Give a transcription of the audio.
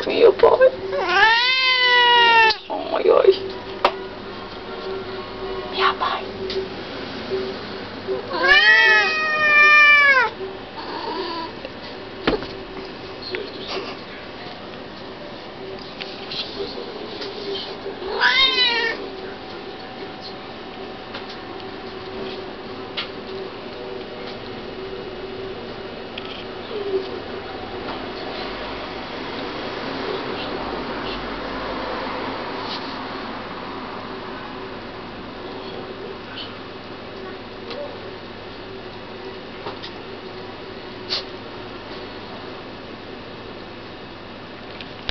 Give me boy. Ah. Oh my gosh. Yeah, bye. Ah.